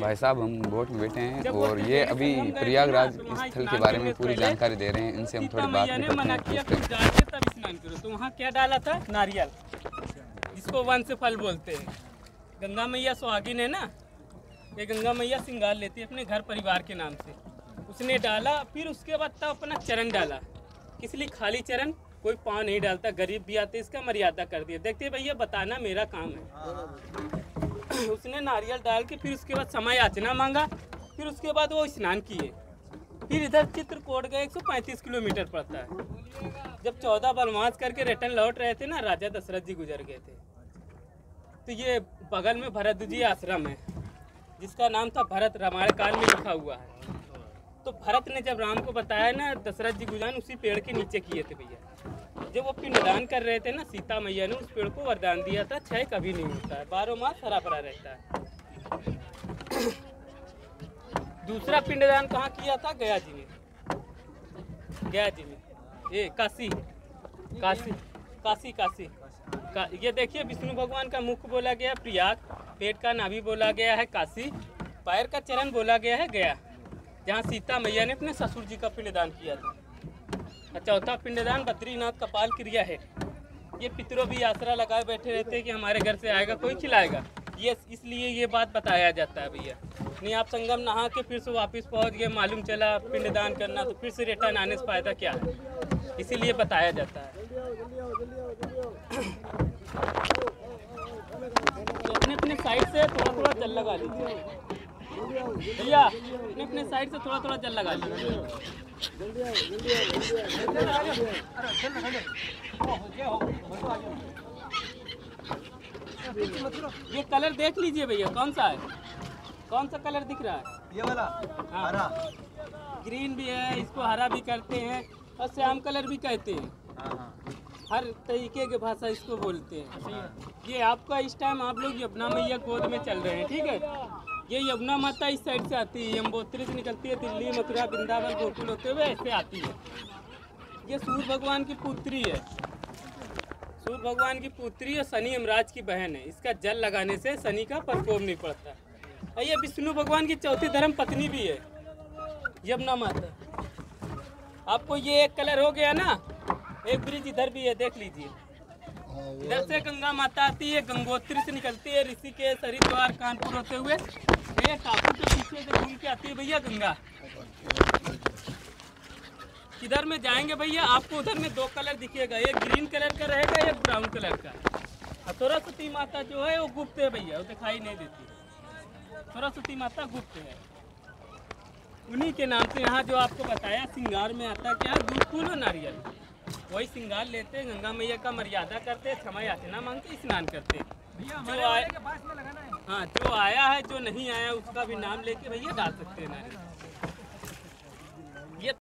भाई साहब हम बोट में बैठे हैं और ये अभी प्रयागराज तो स्थल के बारे में पूरी जानकारी दे रहे हैं इनसे हम थोड़ी बात भी करते हैं तब स्नान करो। तो वहाँ क्या डाला था? नारियल। जिसको वंश फल बोलते हैं। गंगा मैया सुहागिन है ना? ये गंगा मैया सिंगार लेती है अपने घर परिवार के नाम से। उसने डाला फिर उसके बाद तब अपना चरण डाला। किस लिए? खाली चरण? कोई पाँव नहीं डालता गरीब भी आते इसका मर्यादा कर दिया। देखते भैया बताना मेरा काम है। उसने नारियल डाल के फिर उसके बाद समय याचना मांगा। फिर उसके बाद वो स्नान किए। फिर इधर चित्रकोट गए 135 किलोमीटर पड़ता है। जब चौदह बनवास करके रिटर्न लौट रहे थे ना, राजा दशरथ जी गुजर गए थे। तो ये बगल में भरत जी आश्रम है, जिसका नाम था भरत रामायण काल में लिखा हुआ है। तो भरत ने जब राम को बताया ना दशरथ जी गुजान उसी पेड़ के नीचे किए थे भैया। जब वो पिंडदान कर रहे थे ना सीता मैया ने उस पेड़ को वरदान दिया था क्षय कभी नहीं होता है बारह मास हरा भरा रहता है। दूसरा पिंडदान कहाँ किया था? गया जी ने। गया जी ने। ये काशी। काशी। काशी काशी। का, ये देखिए विष्णु भगवान का मुख बोला गया प्रयाग। पेट का नाभि बोला गया है काशी। पैर का चरण बोला गया है गया। जहाँ सीता मैया ने अपने ससुर जी का पिंडदान किया था। और चौथा पिंडदान बद्रीनाथ कपाल क्रिया है। ये पितरों भी आसरा लगाए बैठे रहते हैं कि हमारे घर से आएगा, कोई खिलाएगा ये इसलिए ये बात बताया जाता है भैया। नहीं, आप संगम नहा के फिर से वापस पहुँच गए, मालूम चला पिंडदान करना तो फिर से रिटर्न आने से फ़ायदा क्या है? इसीलिए बताया जाता है। तो अपने अपने साइड से थोड़ा थोड़ा जल लगा लीजिए। भैया अपने अपने साइड से थोड़ा थोड़ा जल लगा ये कलर देख लीजिए भैया कौन सा है? कौन सा कलर दिख रहा है? ये वाला हाँ। हरा। ग्रीन भी है इसको हरा भी करते हैं और श्याम कलर भी कहते हैं। हाँ हाँ। हर तरीके की भाषा इसको बोलते हैं। ये आपका इस टाइम आप लोग यमुना मैया गोद में चल रहे हैं ठीक है? ये यमुना माता इस साइड से आती है यमुनोत्री से निकलती है दिल्ली मथुरा वृंदावन गोकुल होते हुए ऐसे आती है। ये सूर्य भगवान की पुत्री है। सूर्य भगवान की पुत्री और शनि यमराज की बहन है। इसका जल लगाने से शनि का प्रकोप नहीं पड़ता। और ये विष्णु भगवान की चौथी धर्म पत्नी भी है यमुना माता। आपको ये एक कलर हो गया ना? एक ब्रिज इधर भी है देख लीजिए। इधर से गंगा माता आती है गंगोत्री से निकलती है ऋषिकेश हरिद्वार कानपुर होते हुए। ये टापू के पीछे से घूम के आती है भैया गंगा। किधर में जाएँगे भैया? आपको उधर में दो कलर दिखेगा एक ग्रीन कलर का रहेगा एक ब्राउन कलर का। और सरस्वती माता जो है वो गुप्त है भैया वो दिखाई नहीं देती। सरस्वती माता गुप्त है। उन्हीं के नाम से यहाँ जो आपको बताया सिंगार में आता है? क्या दूध फूल और नारियल। वही सिंगार लेते गंगा मैया का मर्यादा करते हैं क्षमा याचना मांगते स्नान करते हैं। जो आया हाँ। जो आया है, जो नहीं आया, उसका भी नाम लेके भैया डाल सकते हैं नारियल।